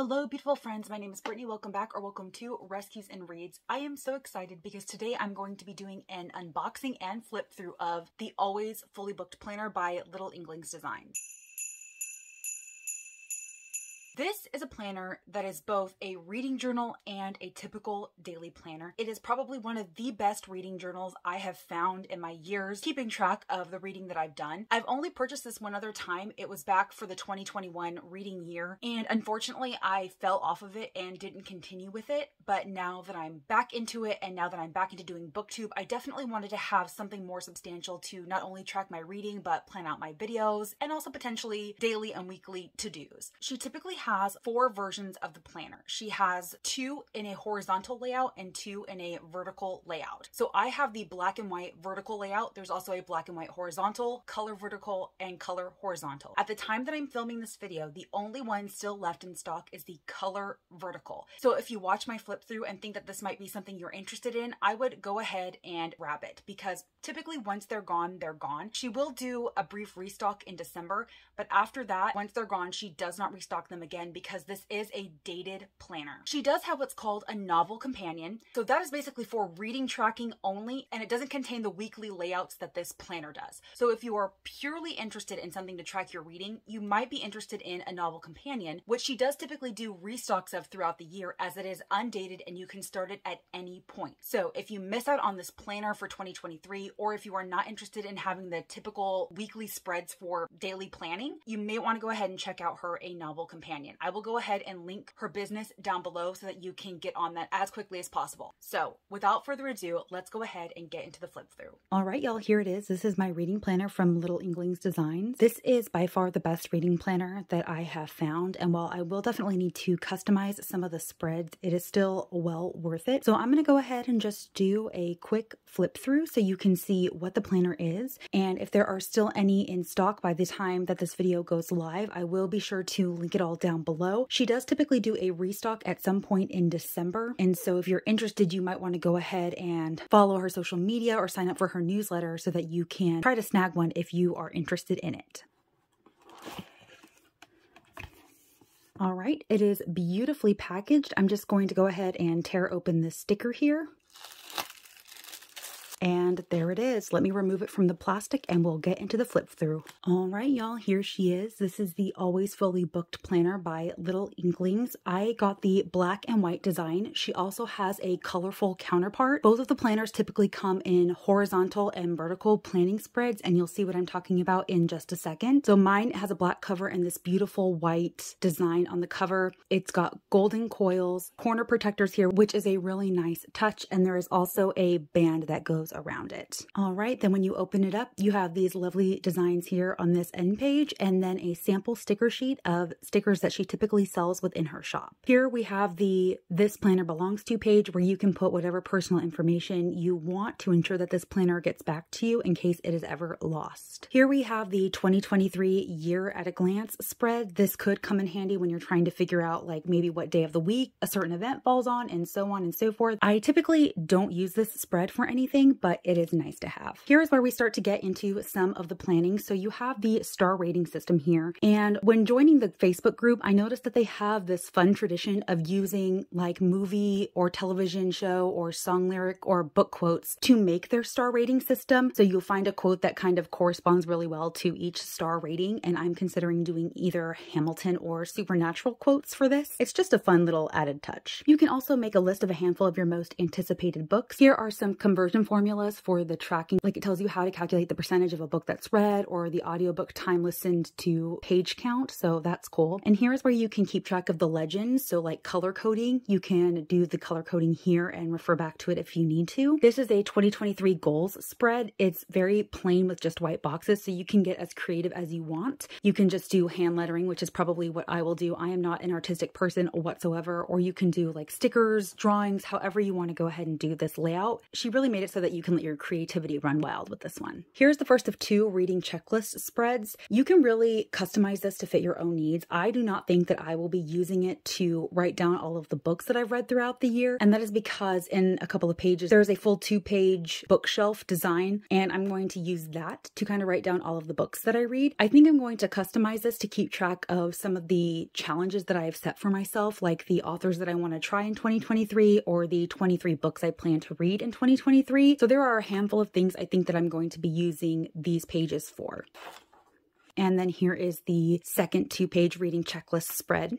Hello, beautiful friends. My name is Brittany. Welcome back or welcome to Rescues and Reads. I am so excited because today I'm going to be doing an unboxing and flip through of the Always Fully Booked Planner by Little Inklings Designs. This is a planner that is both a reading journal and a typical daily planner. It is probably one of the best reading journals I have found in my years keeping track of the reading that I've done. I've only purchased this one other time. It was back for the 2021 reading year, and unfortunately, I fell off of it and didn't continue with it. But now that I'm back into it and now that I'm back into doing booktube, I definitely wanted to have something more substantial to not only track my reading but plan out my videos and also potentially daily and weekly to-dos. She typically four versions of the planner. She has two in a horizontal layout and two in a vertical layout. So I have the black and white vertical layout. There's also a black and white horizontal, color vertical, and color horizontal. At the time that I'm filming this video, the only one still left in stock is the color vertical. So if you watch my flip through and think that this might be something you're interested in, I would go ahead and grab it because typically once they're gone, they're gone. She will do a brief restock in December, but after that, once they're gone, she does not restock them again because because this is a dated planner. She does have what's called a novel companion. So that is basically for reading tracking only, and it doesn't contain the weekly layouts that this planner does. So if you are purely interested in something to track your reading, you might be interested in a novel companion, which she does typically do restocks of throughout the year as it is undated and you can start it at any point. So if you miss out on this planner for 2023, or if you are not interested in having the typical weekly spreads for daily planning, you may want to go ahead and check out her A Novel Companion. I will go ahead and link her business down below so that you can get on that as quickly as possible. So without further ado, let's go ahead and get into the flip through. All right, y'all, here it is. This is my reading planner from Little Inklings Designs. This is by far the best reading planner that I have found. And while I will definitely need to customize some of the spreads, it is still well worth it. So I'm going to go ahead and just do a quick flip through so you can see what the planner is. And if there are still any in stock by the time that this video goes live, I will be sure to link it all down below. She does typically do a restock at some point in December. And so if you're interested, you might want to go ahead and follow her social media or sign up for her newsletter so that you can try to snag one if you are interested in it. All right, it is beautifully packaged. I'm just going to go ahead and tear open this sticker here. And there it is. Let me remove it from the plastic and we'll get into the flip through. All right, y'all, here she is. This is the Always Fully Booked Planner by Little Inklings. I got the black and white design. She also has a colorful counterpart. Both of the planners typically come in horizontal and vertical planning spreads, and you'll see what I'm talking about in just a second. So mine has a black cover and this beautiful white design on the cover. It's got golden coils, corner protectors here, which is a really nice touch, and there is also a band that goes goes around it. All right, then when you open it up, you have these lovely designs here on this end page and then a sample sticker sheet of stickers that she typically sells within her shop. Here we have the This Planner Belongs To page where you can put whatever personal information you want to ensure that this planner gets back to you in case it is ever lost. Here we have the 2023 year at a glance spread. This could come in handy when you're trying to figure out like maybe what day of the week a certain event falls on and so on and so forth. I typically don't use this spread for anything, but it is nice to have. Here is where we start to get into some of the planning. So you have the star rating system here. And when joining the Facebook group, I noticed that they have this fun tradition of using like movie or television show or song lyric or book quotes to make their star rating system. So you'll find a quote that kind of corresponds really well to each star rating. And I'm considering doing either Hamilton or Supernatural quotes for this. It's just a fun little added touch. You can also make a list of a handful of your most anticipated books. Here are some conversion formulas for the tracking. Like it tells you how to calculate the percentage of a book that's read or the audiobook time listened to page count. So that's cool. And here's where you can keep track of the legends. So like color coding, you can do the color coding here and refer back to it if you need to. This is a 2023 goals spread. It's very plain with just white boxes. So you can get as creative as you want. You can just do hand lettering, which is probably what I will do. I am not an artistic person whatsoever. Or you can do like stickers, drawings, however you want to go ahead and do this layout. She really made it so that you can let your creativity run wild with this one. Here's the first of two reading checklist spreads. You can really customize this to fit your own needs. I do not think that I will be using it to write down all of the books that I've read throughout the year. And that is because in a couple of pages, there's a full two page bookshelf design, and I'm going to use that to kind of write down all of the books that I read. I think I'm going to customize this to keep track of some of the challenges that I have set for myself, like the authors that I want to try in 2023 or the 23 books I plan to read in 2023. So there are a handful of things I think that I'm going to be using these pages for. And then here is the second two page reading checklist spread.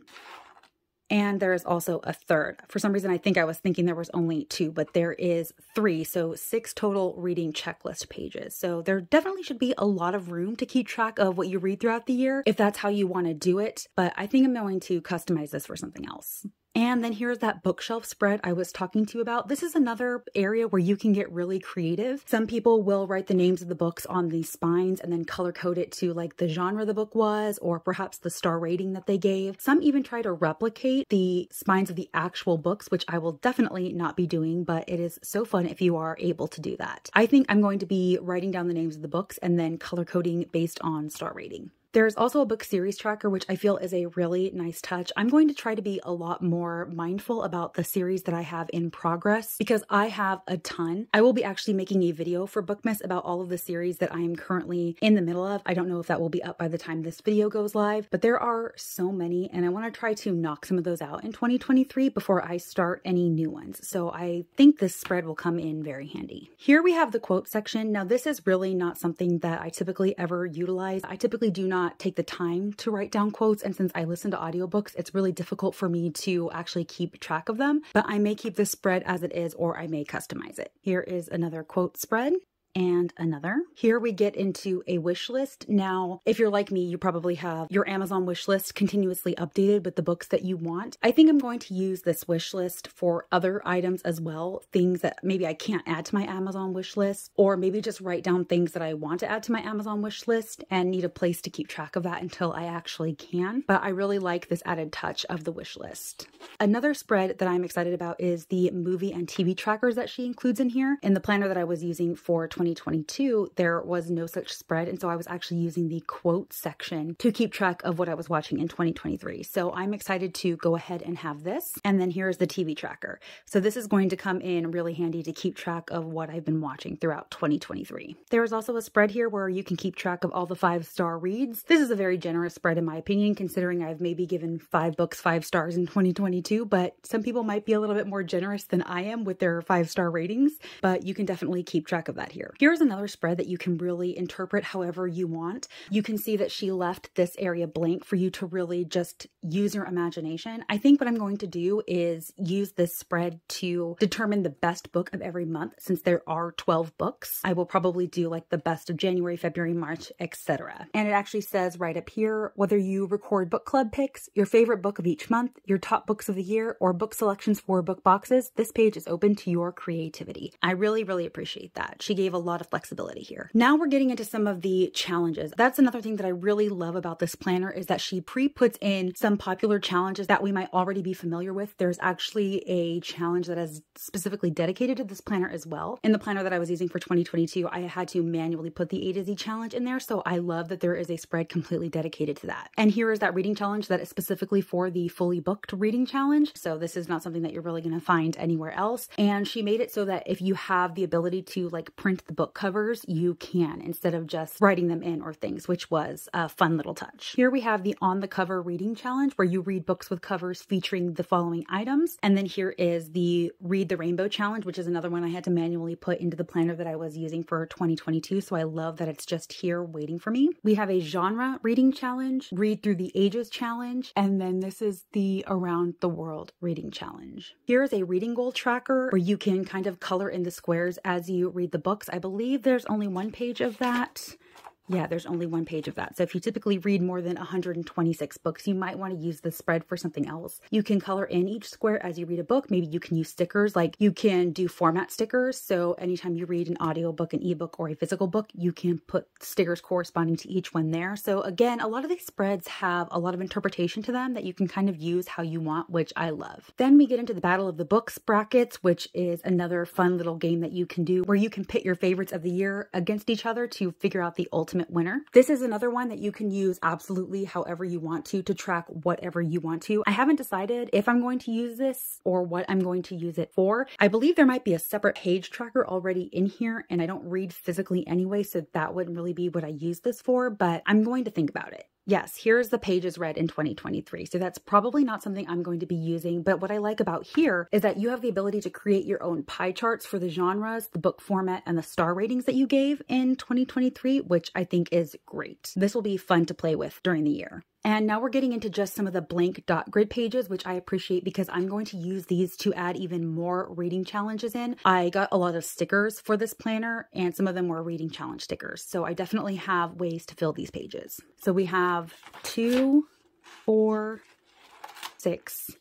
And there is also a third. For some reason, I think I was thinking there was only two, but there is three. So six total reading checklist pages. So there definitely should be a lot of room to keep track of what you read throughout the year if that's how you want to do it. But I think I'm going to customize this for something else. And then here's that bookshelf spread I was talking to you about. This is another area where you can get really creative. Some people will write the names of the books on the spines and then color code it to like the genre the book was or perhaps the star rating that they gave. Some even try to replicate the spines of the actual books, which I will definitely not be doing, but it is so fun if you are able to do that. I think I'm going to be writing down the names of the books and then color coding based on star rating. There's also a book series tracker, which I feel is a really nice touch. I'm going to try to be a lot more mindful about the series that I have in progress because I have a ton. I will be actually making a video for Bookmas about all of the series that I am currently in the middle of. I don't know if that will be up by the time this video goes live, but there are so many and I want to try to knock some of those out in 2023 before I start any new ones. So I think this spread will come in very handy. Here we have the quote section. Now this is really not something that I typically ever utilize. I typically do not not take the time to write down quotes. And since I listen to audiobooks, it's really difficult for me to actually keep track of them. But I may keep this spread as it is, or I may customize it. Here is another quote spread and another. Here we get into a wish list. Now, if you're like me, you probably have your Amazon wish list continuously updated with the books that you want. I think I'm going to use this wish list for other items as well, things that maybe I can't add to my Amazon wish list, or maybe just write down things that I want to add to my Amazon wish list and need a place to keep track of that until I actually can. But I really like this added touch of the wish list. Another spread that I'm excited about is the movie and TV trackers that she includes in here. In the planner that I was using for 2022, there was no such spread. And so I was actually using the quote section to keep track of what I was watching in 2023. So I'm excited to go ahead and have this. And then here's the TV tracker. So this is going to come in really handy to keep track of what I've been watching throughout 2023. There is also a spread here where you can keep track of all the five star reads. This is a very generous spread in my opinion, considering I've maybe given five books five stars in 2022, but some people might be a little bit more generous than I am with their five star ratings, but you can definitely keep track of that here. Here's another spread that you can really interpret however you want. You can see that she left this area blank for you to really just use your imagination. I think what I'm going to do is use this spread to determine the best book of every month since there are 12 books. I will probably do like the best of January, February, March, etc. And it actually says right up here whether you record book club picks, your favorite book of each month, your top books of the year, or book selections for book boxes, this page is open to your creativity. I really, really appreciate that. She gave a lot of flexibility here. Now we're getting into some of the challenges. That's another thing that I really love about this planner is that she pre-puts in some popular challenges that we might already be familiar with. There's actually a challenge that is specifically dedicated to this planner as well. In the planner that I was using for 2022, I had to manually put the A to Z challenge in there. So I love that there is a spread completely dedicated to that. And here is that reading challenge that is specifically for the fully booked reading challenge. So this is not something that you're really going to find anywhere else. And she made it so that if you have the ability to like print the book covers, you can instead of just writing them in or things, which was a fun little touch. Here we have the on the cover reading challenge where you read books with covers featuring the following items. And then here is the read the rainbow challenge, which is another one I had to manually put into the planner that I was using for 2022. So I love that it's just here waiting for me. We have a genre reading challenge, read through the ages challenge, and then this is the around the world reading challenge. Here is a reading goal tracker where you can kind of color in the squares as you read the books. I believe there's only one page of that. Yeah, there's only one page of that. So if you typically read more than 126 books, you might want to use the spread for something else. You can color in each square as you read a book. Maybe you can use stickers, like you can do format stickers. So anytime you read an audiobook, an ebook, or a physical book, you can put stickers corresponding to each one there. So again, a lot of these spreads have a lot of interpretation to them that you can kind of use how you want, which I love. Then we get into the Battle of the Books brackets, which is another fun little game that you can do where you can pit your favorites of the year against each other to figure out the ultimate winner. This is another one that you can use absolutely however you want to to track whatever you want to. I haven't decided if I'm going to use this or what I'm going to use it for. I believe there might be a separate page tracker already in here and I don't read physically anyway, so that wouldn't really be what I use this for, but I'm going to think about it. Yes, here's the pages read in 2023. So that's probably not something I'm going to be using. But what I like about here is that you have the ability to create your own pie charts for the genres, the book format, and the star ratings that you gave in 2023, which I think is great. This will be fun to play with during the year. And now we're getting into just some of the blank dot grid pages, which I appreciate because I'm going to use these to add even more reading challenges in. I got a lot of stickers for this planner and some of them were reading challenge stickers. So I definitely have ways to fill these pages. So we have two, four, six,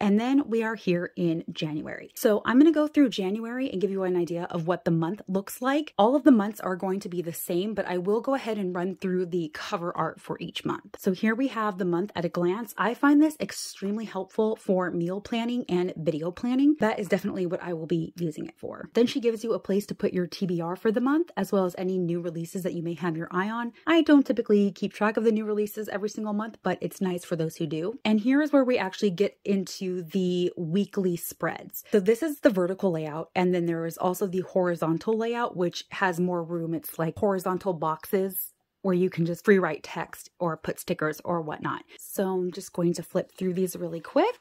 and then we are here in January. So I'm going to go through January and give you an idea of what the month looks like. All of the months are going to be the same, but I will go ahead and run through the cover art for each month. So here we have the month at a glance. I find this extremely helpful for meal planning and video planning. That is definitely what I will be using it for. Then she gives you a place to put your TBR for the month, as well as any new releases that you may have your eye on. I don't typically keep track of the new releases every single month, but it's nice for those who do. And here is where we actually get into the weekly spreads. So this is the vertical layout. And then there is also the horizontal layout, which has more room. It's like horizontal boxes where you can just free write text or put stickers or whatnot. So I'm just going to flip through these really quick.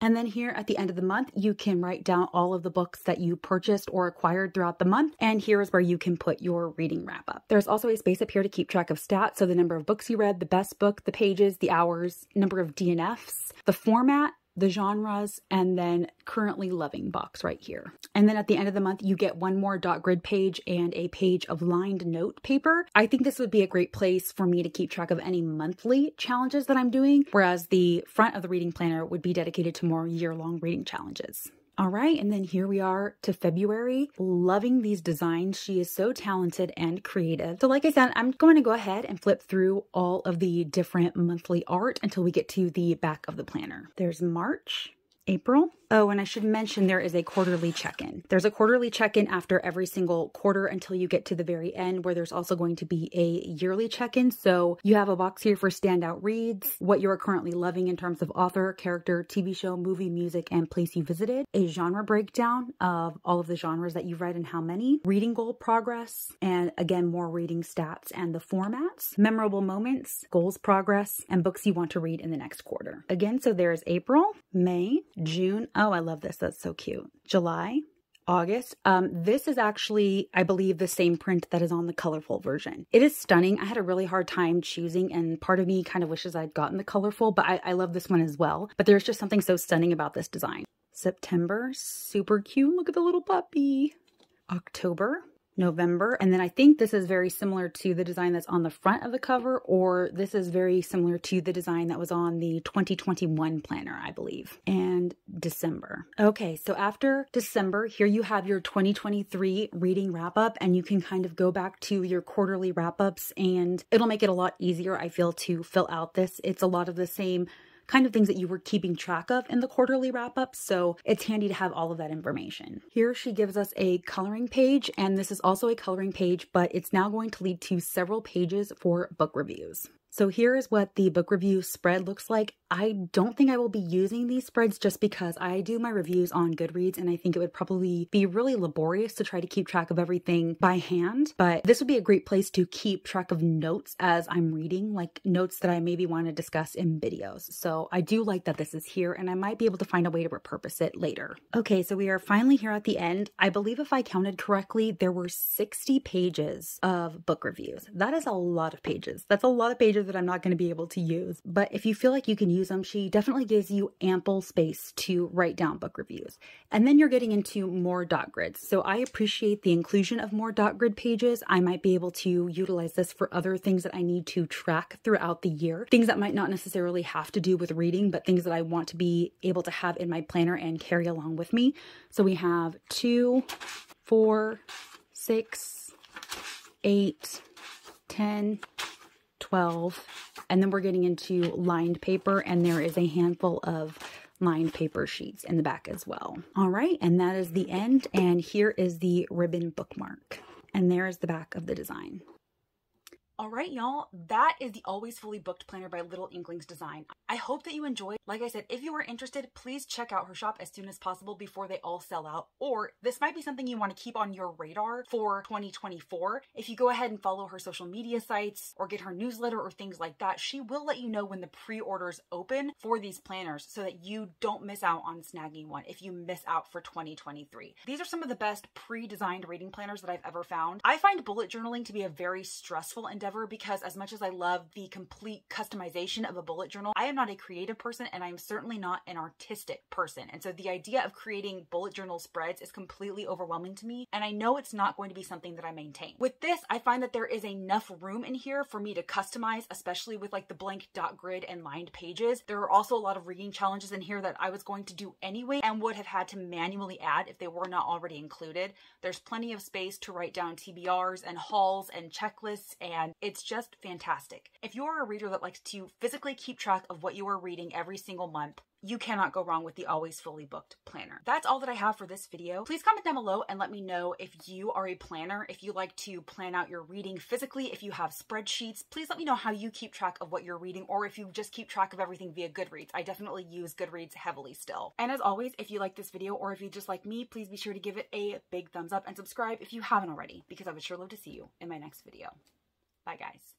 And then here at the end of the month, you can write down all of the books that you purchased or acquired throughout the month. And here is where you can put your reading wrap up. There's also a space up here to keep track of stats. So the number of books you read, the best book, the pages, the hours, number of DNFs, the format, the genres, and then currently loving box right here. And then at the end of the month, you get one more dot grid page and a page of lined note paper. I think this would be a great place for me to keep track of any monthly challenges that I'm doing, whereas the front of the reading planner would be dedicated to more year long reading challenges. All right, and then here we are to February. Loving these designs. She is so talented and creative. So like I said, I'm going to go ahead and flip through all of the different monthly art until we get to the back of the planner. There's March, April. Oh, and I should mention there is a quarterly check in. There's a quarterly check in after every single quarter until you get to the very end, where there's also going to be a yearly check in. So you have a box here for standout reads, what you are currently loving in terms of author, character, TV show, movie, music, and place you visited, a genre breakdown of all of the genres that you've read and how many, reading goal progress, and again, more reading stats and the formats, memorable moments, goals progress, and books you want to read in the next quarter. Again, so there's April, May, June. Oh, I love this. That's so cute. July, August. Um, this is actually, I believe, the same print that is on the colorful version. It is stunning. I had a really hard time choosing, and part of me kind of wishes I'd gotten the colorful, but I, I love this one as well. But there's just something so stunning about this design. September, super cute. Look at the little puppy. October, November. And then I think this is very similar to the design that's on the front of the cover, or this is very similar to the design that was on the 2021 planner, I believe, and December. Okay, so after December, here you have your 2023 reading wrap up, and you can kind of go back to your quarterly wrap ups, and it'll make it a lot easier, I feel, to fill out this. It's a lot of the same kind of things that you were keeping track of in the quarterly wrap up. So it's handy to have all of that information. Here she gives us a coloring page, and this is also a coloring page, but it's now going to lead to several pages for book reviews. So here is what the book review spread looks like. I don't think I will be using these spreads just because I do my reviews on Goodreads and I think it would probably be really laborious to try to keep track of everything by hand. But this would be a great place to keep track of notes as I'm reading, like notes that I maybe want to discuss in videos. So I do like that this is here and I might be able to find a way to repurpose it later. Okay, so we are finally here at the end. I believe if I counted correctly, there were 60 pages of book reviews. That is a lot of pages. That's a lot of pages that I'm not going to be able to use. But if you feel like you can use them, she definitely gives you ample space to write down book reviews. And then you're getting into more dot grids. So I appreciate the inclusion of more dot grid pages. I might be able to utilize this for other things that I need to track throughout the year, things that might not necessarily have to do with reading, but things that I want to be able to have in my planner and carry along with me. So we have two, four, six, eight, 10, 12, and then we're getting into lined paper, and there is a handful of lined paper sheets in the back as well. All right, and that is the end, and here is the ribbon bookmark. And there is the back of the design. All right, y'all, that is the Always Fully Booked Planner by Little Inklings Design. I hope that you enjoyed. Like I said, if you are interested, please check out her shop as soon as possible before they all sell out. Or this might be something you want to keep on your radar for 2024. If you go ahead and follow her social media sites or get her newsletter or things like that, she will let you know when the pre orders open for these planners so that you don't miss out on snagging one if you miss out for 2023. These are some of the best pre designed reading planners that I've ever found. I find bullet journaling to be a very stressful endeavor because as much as I love the complete customization of a bullet journal, I am not a creative person and I'm certainly not an artistic person. And so the idea of creating bullet journal spreads is completely overwhelming to me. And I know it's not going to be something that I maintain. With this, I find that there is enough room in here for me to customize, especially with like the blank dot grid and lined pages. There are also a lot of reading challenges in here that I was going to do anyway and would have had to manually add if they were not already included. There's plenty of space to write down TBRs and hauls and checklists and it's just fantastic. If you are a reader that likes to physically keep track of what you are reading every single month, you cannot go wrong with the Always Fully Booked planner. That's all that I have for this video. Please comment down below and let me know if you are a planner, if you like to plan out your reading physically, if you have spreadsheets. Please let me know how you keep track of what you're reading or if you just keep track of everything via Goodreads. I definitely use Goodreads heavily still. And as always, if you like this video or if you just like me, please be sure to give it a big thumbs up and subscribe if you haven't already because I would sure love to see you in my next video. Bye, guys.